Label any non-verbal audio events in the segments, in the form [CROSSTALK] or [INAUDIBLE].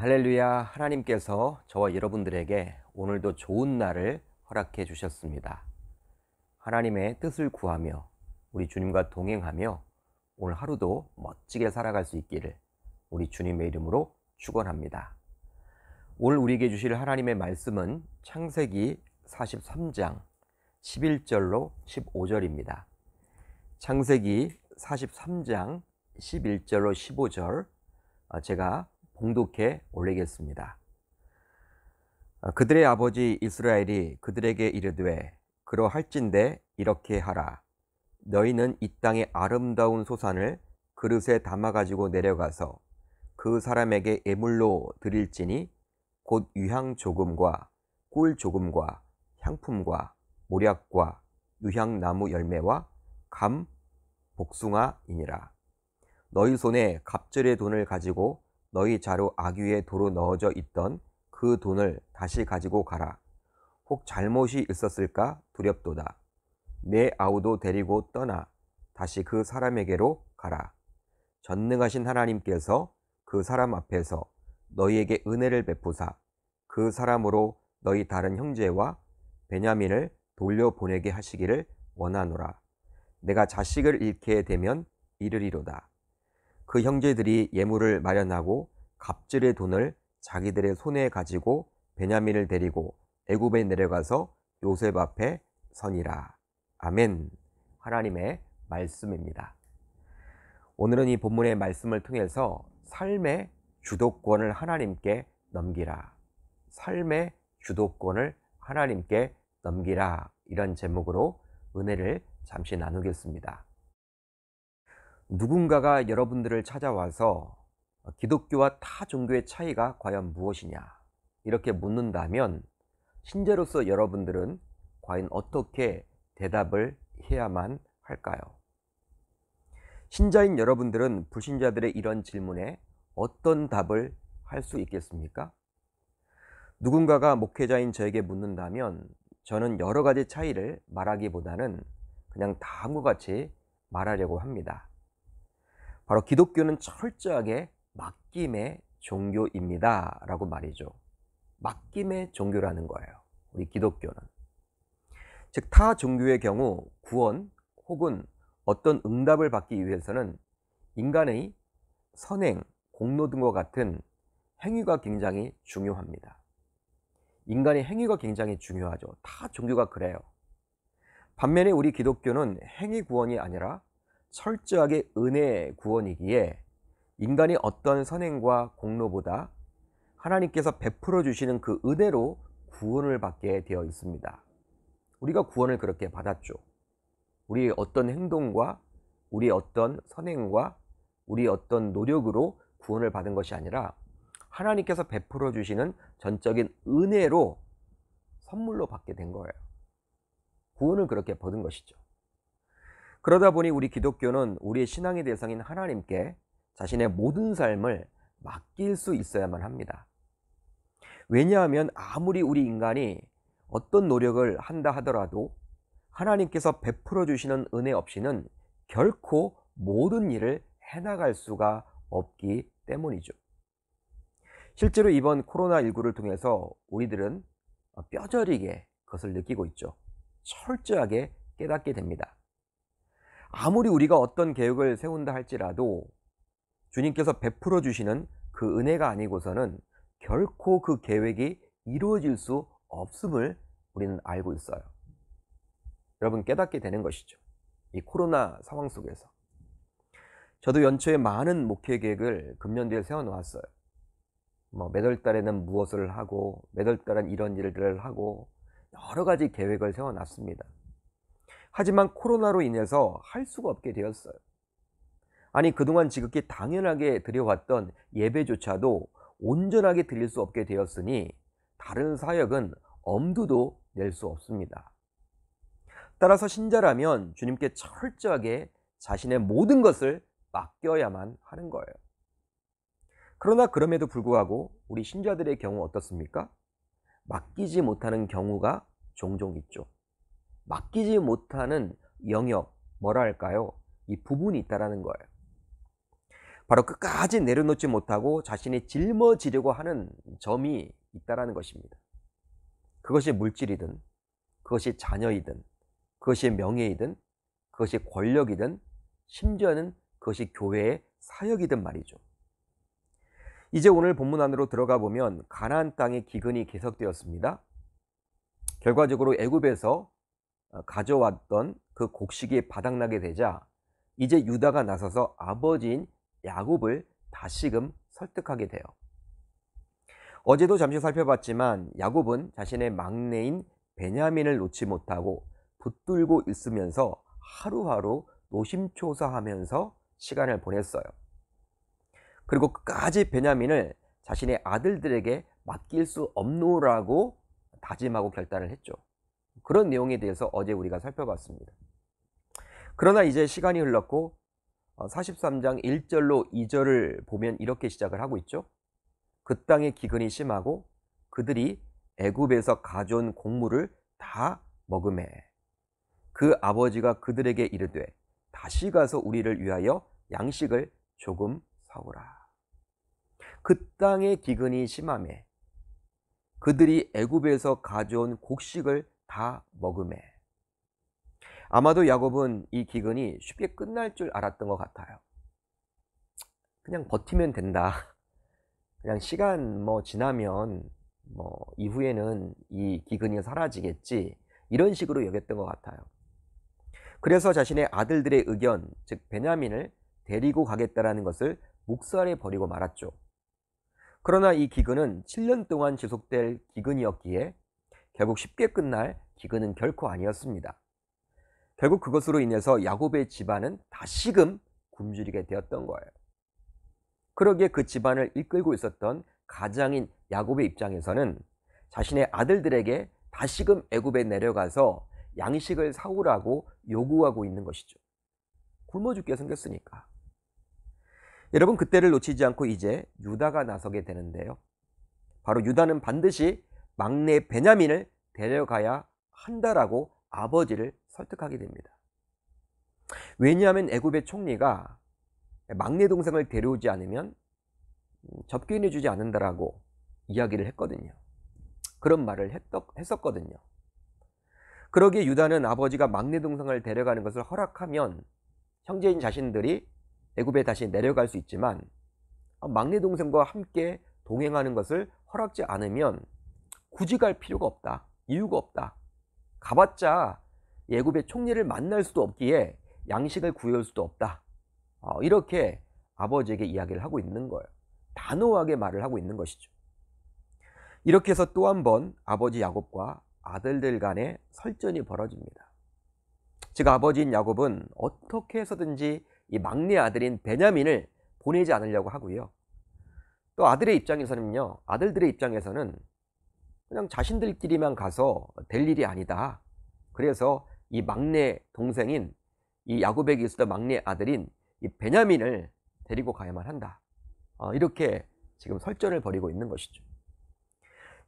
할렐루야 하나님께서 저와 여러분들에게 오늘도 좋은 날을 허락해 주셨습니다. 하나님의 뜻을 구하며 우리 주님과 동행하며 오늘 하루도 멋지게 살아갈 수 있기를 우리 주님의 이름으로 축원합니다. 오늘 우리에게 주실 하나님의 말씀은 창세기 43장 11절로 15절입니다. 창세기 43장 11절로 15절 제가 봉독해 올리겠습니다. 그들의 아버지 이스라엘이 그들에게 이르되 그러할진대 이렇게 하라 너희는 이 땅의 아름다운 소산을 그릇에 담아 가지고 내려가서 그 사람에게 예물로 드릴지니 곧 유향 조금과 꿀 조금과 향품과 모략과 유향나무 열매와 감 복숭아이니라 너희 손에 갑절의 돈을 가지고 너희 자루 아귀에 도로 넣어져 있던 그 돈을 다시 가지고 가라. 혹 잘못이 있었을까 두렵도다. 내 아우도 데리고 떠나 다시 그 사람에게로 가라. 전능하신 하나님께서 그 사람 앞에서 너희에게 은혜를 베푸사 그 사람으로 너희 다른 형제와 베냐민을 돌려보내게 하시기를 원하노라. 내가 자식을 잃게 되면 이르리로다. 그 형제들이 예물을 마련하고 갑질의 돈을 자기들의 손에 가지고 베냐민을 데리고 애굽에 내려가서 요셉 앞에 선이라. 아멘. 하나님의 말씀입니다. 오늘은 이 본문의 말씀을 통해서 삶의 주도권을 하나님께 넘기라. 삶의 주도권을 하나님께 넘기라. 이런 제목으로 은혜를 잠시 나누겠습니다. 누군가가 여러분들을 찾아와서 기독교와 타 종교의 차이가 과연 무엇이냐 이렇게 묻는다면 신자로서 여러분들은 과연 어떻게 대답을 해야만 할까요? 신자인 여러분들은 불신자들의 이런 질문에 어떤 답을 할 수 있겠습니까? 누군가가 목회자인 저에게 묻는다면 저는 여러 가지 차이를 말하기보다는 그냥 다음과 같이 말하려고 합니다. 바로 기독교는 철저하게 맡김의 종교입니다. 라고 말이죠. 맡김의 종교라는 거예요. 우리 기독교는. 즉, 타 종교의 경우 구원 혹은 어떤 응답을 받기 위해서는 인간의 선행, 공로 등과 같은 행위가 굉장히 중요합니다. 인간의 행위가 굉장히 중요하죠. 타 종교가 그래요. 반면에 우리 기독교는 행위 구원이 아니라 철저하게 은혜의 구원이기에 인간이 어떤 선행과 공로보다 하나님께서 베풀어 주시는 그 은혜로 구원을 받게 되어 있습니다. 우리가 구원을 그렇게 받았죠. 우리의 어떤 행동과 우리의 어떤 선행과 우리의 어떤 노력으로 구원을 받은 것이 아니라 하나님께서 베풀어 주시는 전적인 은혜로 선물로 받게 된 거예요. 구원을 그렇게 받은 것이죠. 그러다 보니 우리 기독교는 우리의 신앙의 대상인 하나님께 자신의 모든 삶을 맡길 수 있어야만 합니다. 왜냐하면 아무리 우리 인간이 어떤 노력을 한다 하더라도 하나님께서 베풀어 주시는 은혜 없이는 결코 모든 일을 해나갈 수가 없기 때문이죠. 실제로 이번 코로나19를 통해서 우리들은 뼈저리게 그것을 느끼고 있죠. 철저하게 깨닫게 됩니다. 아무리 우리가 어떤 계획을 세운다 할지라도 주님께서 베풀어 주시는 그 은혜가 아니고서는 결코 그 계획이 이루어질 수 없음을 우리는 알고 있어요. 여러분 깨닫게 되는 것이죠. 이 코로나 상황 속에서. 저도 연초에 많은 목회 계획을 금년도에 세워놓았어요. 뭐 매달 달에는 무엇을 하고 매달 달은 이런 일들을 하고 여러 가지 계획을 세워놨습니다. 하지만 코로나로 인해서 할 수가 없게 되었어요. 아니 그동안 지극히 당연하게 드려왔던 예배조차도 온전하게 드릴 수 없게 되었으니 다른 사역은 엄두도 낼 수 없습니다. 따라서 신자라면 주님께 철저하게 자신의 모든 것을 맡겨야만 하는 거예요. 그러나 그럼에도 불구하고 우리 신자들의 경우 어떻습니까? 맡기지 못하는 경우가 종종 있죠. 맡기지 못하는 영역, 뭐라 할까요? 이 부분이 있다라는 거예요. 바로 끝까지 내려놓지 못하고 자신이 짊어지려고 하는 점이 있다라는 것입니다. 그것이 물질이든 그것이 자녀이든 그것이 명예이든 그것이 권력이든 심지어는 그것이 교회의 사역이든 말이죠. 이제 오늘 본문 안으로 들어가 보면 가나안 땅의 기근이 계속되었습니다. 결과적으로 애굽에서 가져왔던 그 곡식이 바닥나게 되자 이제 유다가 나서서 아버지인 야곱을 다시금 설득하게 돼요. 어제도 잠시 살펴봤지만 야곱은 자신의 막내인 베냐민을 놓지 못하고 붙들고 있으면서 하루하루 노심초사하면서 시간을 보냈어요. 그리고 끝까지 베냐민을 자신의 아들들에게 맡길 수 없노라고 다짐하고 결단을 했죠. 그런 내용에 대해서 어제 우리가 살펴봤습니다. 그러나 이제 시간이 흘렀고 43장 어, 1절로 2절을 보면 이렇게 시작을 하고 있죠. 그 땅의 기근이 심하고 그들이 애굽에서 가져온 곡물을 다 먹음에 그 아버지가 그들에게 이르되 다시 가서 우리를 위하여 양식을 조금 사오라. 그 땅의 기근이 심함에 그들이 애굽에서 가져온 곡식을 다 먹음에 아마도 야곱은 이 기근이 쉽게 끝날 줄 알았던 것 같아요. 그냥 버티면 된다. [LAUGHS] 그냥 시간 뭐 지나면 뭐 이후에는 이 기근이 사라지겠지. 이런 식으로 여겼던 것 같아요. 그래서 자신의 아들들의 의견, 즉 베냐민을 데리고 가겠다라는 것을 묵살해 버리고 말았죠. 그러나 이 기근은 7년 동안 지속될 기근이었기에 결국 쉽게 끝날 기근은 결코 아니었습니다. 결국 그것으로 인해서 야곱의 집안은 다시금 굶주리게 되었던 거예요. 그러기에 그 집안을 이끌고 있었던 가장인 야곱의 입장에서는 자신의 아들들에게 다시금 애굽에 내려가서 양식을 사오라고 요구하고 있는 것이죠. 굶어 죽게 생겼으니까. 여러분 그때를 놓치지 않고 이제 유다가 나서게 되는데요. 바로 유다는 반드시 막내 베냐민을 데려가야 한다라고 아버지를 설득하게 됩니다. 왜냐하면 애굽의 총리가 막내 동생을 데려오지 않으면 접견해 주지 않는다라고 이야기를 했거든요. 그런 말을 했었거든요. 그러기에 유다는 아버지가 막내 동생을 데려가는 것을 허락하면 형제인 자신들이 애굽에 다시 내려갈 수 있지만 아, 막내 동생과 함께 동행하는 것을 허락지 않으면 굳이 갈 필요가 없다. 이유가 없다. 가봤자 애굽의 총리를 만날 수도 없기에 양식을 구할 수도 없다. 어, 이렇게 아버지에게 이야기를 하고 있는 거예요. 단호하게 말을 하고 있는 것이죠. 이렇게 해서 또 한 번 아버지 야곱과 아들들 간의 설전이 벌어집니다. 즉 아버지인 야곱은 어떻게 해서든지 이 막내 아들인 베냐민을 보내지 않으려고 하고요. 또 아들의 입장에서는요. 아들들의 입장에서는 그냥 자신들끼리만 가서 될 일이 아니다. 그래서 이 막내 동생인 이 야곱에게 있었던 막내 아들인 이 베냐민을 데리고 가야만 한다. 어, 이렇게 지금 설전을 벌이고 있는 것이죠.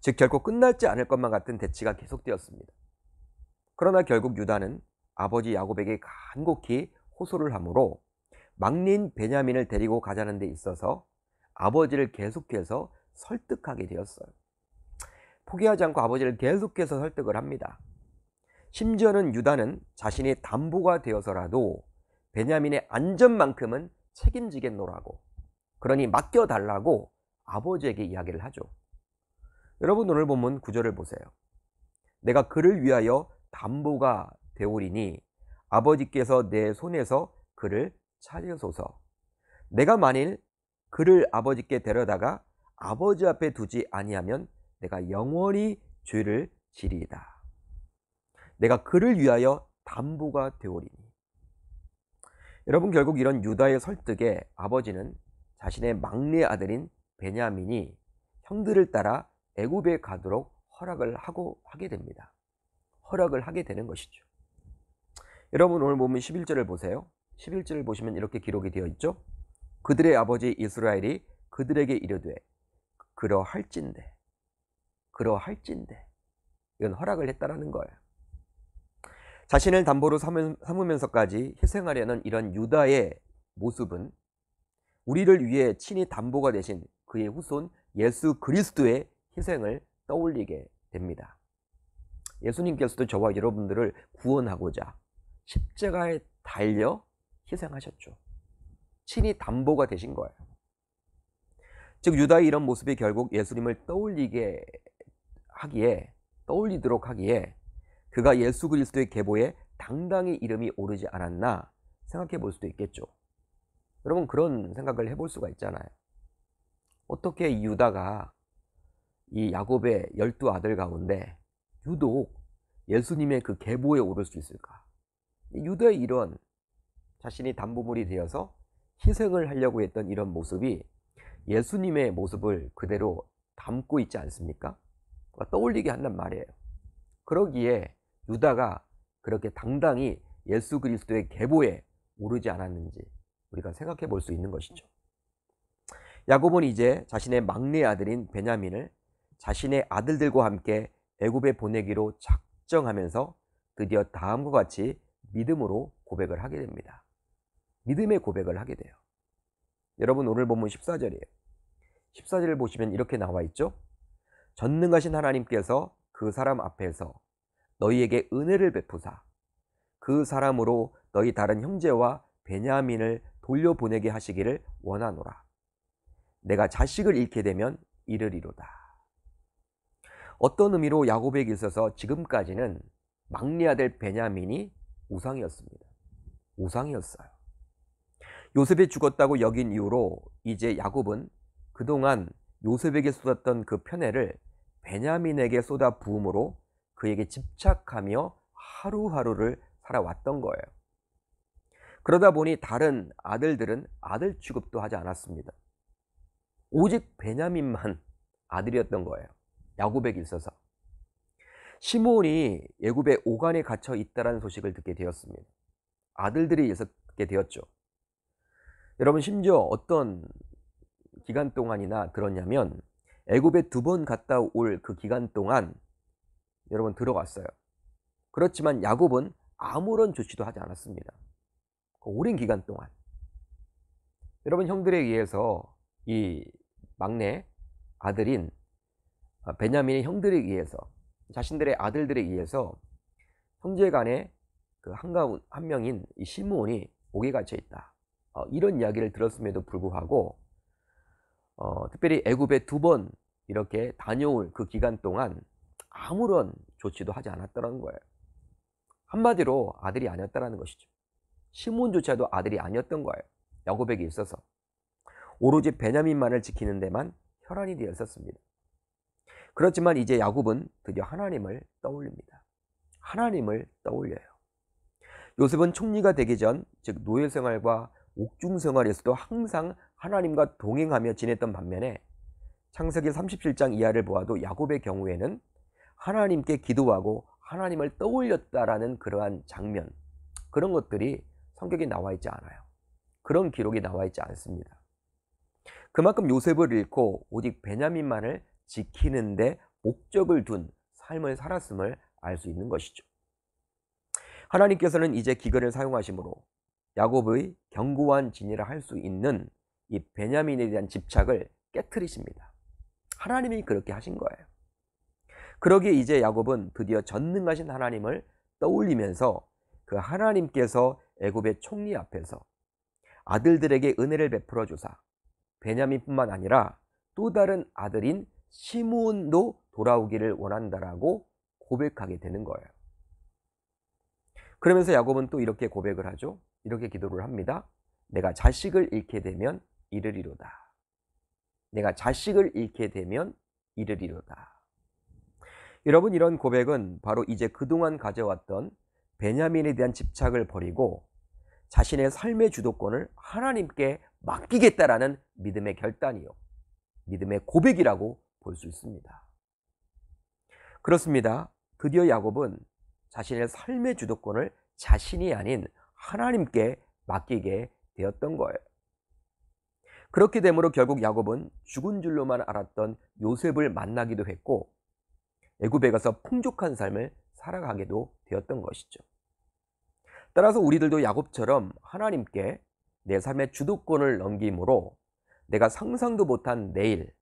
즉 결코 끝날지 않을 것만 같은 대치가 계속되었습니다. 그러나 결국 유다는 아버지 야곱에게 간곡히 호소를 하므로 막내인 베냐민을 데리고 가자는 데 있어서 아버지를 계속해서 설득하게 되었어요. 포기하지 않고 아버지를 계속해서 설득을 합니다. 심지어는 유다는 자신이 담보가 되어서라도 베냐민의 안전만큼은 책임지겠노라고 그러니 맡겨달라고 아버지에게 이야기를 하죠. 여러분 오늘 본문 구절을 보세요. 내가 그를 위하여 담보가 되오리니 아버지께서 내 손에서 그를 찾으소서. 내가 만일 그를 아버지께 데려다가 아버지 앞에 두지 아니하면 내가 영원히 죄를 지리이다. 내가 그를 위하여 담보가 되오리니. 여러분 결국 이런 유다의 설득에 아버지는 자신의 막내 아들인 베냐민이 형들을 따라 애굽에 가도록 허락을 하고 하게 됩니다. 허락을 하게 되는 것이죠. 여러분 오늘 보면 11절을 보세요. 11절을 보시면 이렇게 기록이 되어 있죠. 그들의 아버지 이스라엘이 그들에게 이르되 그러할진대 그러할진대 이건 허락을 했다라는 거예요. 자신을 담보로 삼으면서까지 희생하려는 이런 유다의 모습은 우리를 위해 친히 담보가 되신 그의 후손 예수 그리스도의 희생을 떠올리게 됩니다. 예수님께서도 저와 여러분들을 구원하고자 십자가에 달려 희생하셨죠. 친히 담보가 되신 거예요. 즉 유다의 이런 모습이 결국 예수님을 떠올리게 하기에 떠올리도록 하기에 그가 예수 그리스도의 계보에 당당히 이름이 오르지 않았나 생각해 볼 수도 있겠죠. 여러분 그런 생각을 해볼 수가 있잖아요. 어떻게 유다가 이 야곱의 열두 아들 가운데 유독 예수님의 그 계보에 오를 수 있을까? 유다의 이런 자신이 담보물이 되어서 희생을 하려고 했던 이런 모습이 예수님의 모습을 그대로 담고 있지 않습니까? 떠올리게 한단 말이에요. 그러기에 유다가 그렇게 당당히 예수 그리스도의 계보에 오르지 않았는지 우리가 생각해 볼 수 있는 것이죠. 야곱은 이제 자신의 막내 아들인 베냐민을 자신의 아들들과 함께 애굽에 보내기로 작정하면서 드디어 다음과 같이 믿음으로 고백을 하게 됩니다. 믿음의 고백을 하게 돼요. 여러분 오늘 본문 14절이에요. 14절을 보시면 이렇게 나와 있죠. 전능하신 하나님께서 그 사람 앞에서 너희에게 은혜를 베푸사 그 사람으로 너희 다른 형제와 베냐민을 돌려보내게 하시기를 원하노라. 내가 자식을 잃게 되면 이르리로다. 어떤 의미로 야곱에게 있어서 지금까지는 막내 아들 베냐민이 우상이었습니다. 우상이었어요. 요셉이 죽었다고 여긴 이후로 이제 야곱은 그동안 요셉에게 쏟았던 그 편애를 베냐민에게 쏟아 부음으로 그에게 집착하며 하루하루를 살아왔던 거예요. 그러다 보니 다른 아들들은 아들 취급도 하지 않았습니다. 오직 베냐민만 [LAUGHS] 아들이었던 거예요. 야곱에게 있어서. 시몬이 예굽의 오간에 갇혀 있다라는 소식을 듣게 되었습니다. 아들들이 있었게 되었죠. 여러분 심지어 어떤 기간 동안이나 들었냐면 애굽에 두 번 갔다 올 그 기간 동안 여러분 들어갔어요. 그렇지만 야곱은 아무런 조치도 하지 않았습니다. 그 오랜 기간 동안. 여러분 형들에 의해서 이 막내 아들인 베냐민의 형들에 의해서 자신들의 아들들에 의해서 형제 간에 그 한가운 한 명인 이 시므온이 옥에 갇혀 있다. 어, 이런 이야기를 들었음에도 불구하고 어, 특별히 애굽에 두 번 이렇게 다녀올 그 기간 동안 아무런 조치도 하지 않았다는 거예요. 한마디로 아들이 아니었다는 것이죠. 시몬조차도 아들이 아니었던 거예요. 야곱에게 있어서. 오로지 베냐민만을 지키는 데만 혈안이 되어 있었습니다. 그렇지만 이제 야곱은 드디어 하나님을 떠올립니다. 하나님을 떠올려요. 요셉은 총리가 되기 전, 즉 노예 생활과 옥중 생활에서도 항상 하나님과 동행하며 지냈던 반면에 창세기 37장 이하를 보아도 야곱의 경우에는 하나님께 기도하고 하나님을 떠올렸다라는 그러한 장면, 그런 것들이 성격에 나와 있지 않아요. 그런 기록이 나와 있지 않습니다. 그만큼 요셉을 잃고 오직 베냐민만을 지키는데 목적을 둔 삶을 살았음을 알 수 있는 것이죠. 하나님께서는 이제 기근을 사용하심으로 야곱의 견고한 진이라 할 수 있는 이 베냐민에 대한 집착을 깨뜨리십니다. 하나님이 그렇게 하신 거예요. 그러기에 이제 야곱은 드디어 전능하신 하나님을 떠올리면서 그 하나님께서 애굽의 총리 앞에서 아들들에게 은혜를 베풀어 주사 베냐민뿐만 아니라 또 다른 아들인 시므온도 돌아오기를 원한다라고 고백하게 되는 거예요. 그러면서 야곱은 또 이렇게 고백을 하죠. 이렇게 기도를 합니다. 내가 자식을 잃게 되면 이르리로다. 내가 자식을 잃게 되면 이르리로다. 여러분 이런 고백은 바로 이제 그동안 가져왔던 베냐민에 대한 집착을 버리고 자신의 삶의 주도권을 하나님께 맡기겠다라는 믿음의 결단이요. 믿음의 고백이라고 볼 수 있습니다. 그렇습니다. 드디어 야곱은 자신의 삶의 주도권을 자신이 아닌 하나님께 맡기게 되었던 거예요. 그렇게 되므로 결국 야곱은 죽은 줄로만 알았던 요셉을 만나기도 했고 애굽에 가서 풍족한 삶을 살아가게도 되었던 것이죠. 따라서 우리들도 야곱처럼 하나님께 내 삶의 주도권을 넘김으로 내가 상상도 못한 내일,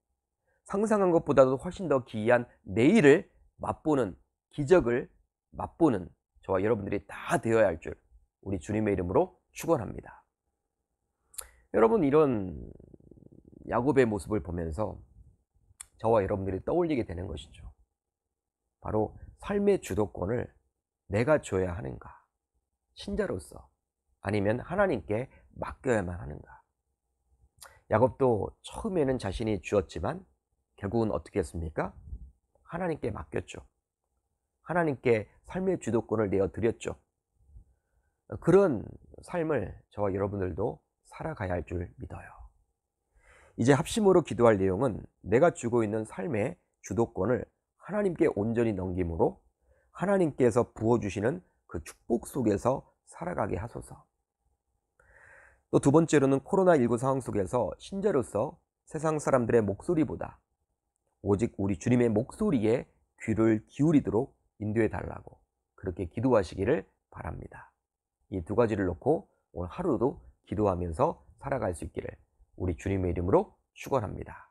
상상한 것보다도 훨씬 더 기이한 내일을 맛보는 기적을 맛보는 저와 여러분들이 다 되어야 할 줄 우리 주님의 이름으로 축원합니다. 여러분 이런 야곱의 모습을 보면서 저와 여러분들이 떠올리게 되는 것이죠. 바로 삶의 주도권을 내가 줘야 하는가? 신자로서 아니면 하나님께 맡겨야만 하는가? 야곱도 처음에는 자신이 주었지만 결국은 어떻게 했습니까? 하나님께 맡겼죠. 하나님께 삶의 주도권을 내어 드렸죠. 그런 삶을 저와 여러분들도 살아가야 할 줄 믿어요. 이제 합심으로 기도할 내용은 내가 주고 있는 삶의 주도권을 하나님께 온전히 넘김으로 하나님께서 부어주시는 그 축복 속에서 살아가게 하소서. 또 두 번째로는 코로나19 상황 속에서 신자로서 세상 사람들의 목소리보다 오직 우리 주님의 목소리에 귀를 기울이도록 인도해 달라고 그렇게 기도하시기를 바랍니다. 이 두 가지를 놓고 오늘 하루도 기도하면서 살아갈 수 있기를 우리 주님의 이름으로 축원합니다.